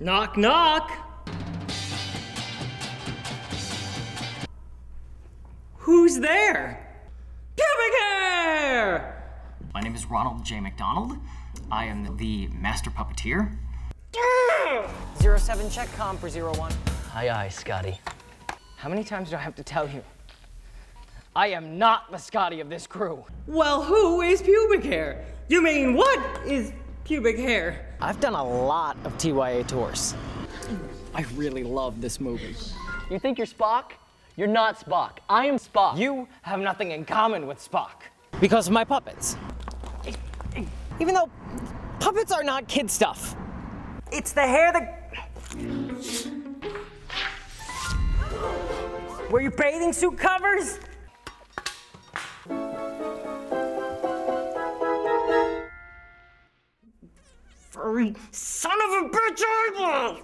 Knock, knock. Who's there? Pubic hair! My name is Ronald J. McDonald. I am the master puppeteer. Zero seven check com for zero one. Aye, aye, Scotty. How many times do I have to tell you? I am not the Scotty of this crew. Well, who is pubic hair? You mean, what is pubic hair? I've done a lot of TYA tours. I really love this movie. You think you're Spock? You're not Spock. I am Spock. You have nothing in common with Spock. Because of my puppets. Even though puppets are not kid stuff. It's the hair that. Where your bathing suit covers? Furry son of a bitch eyeball!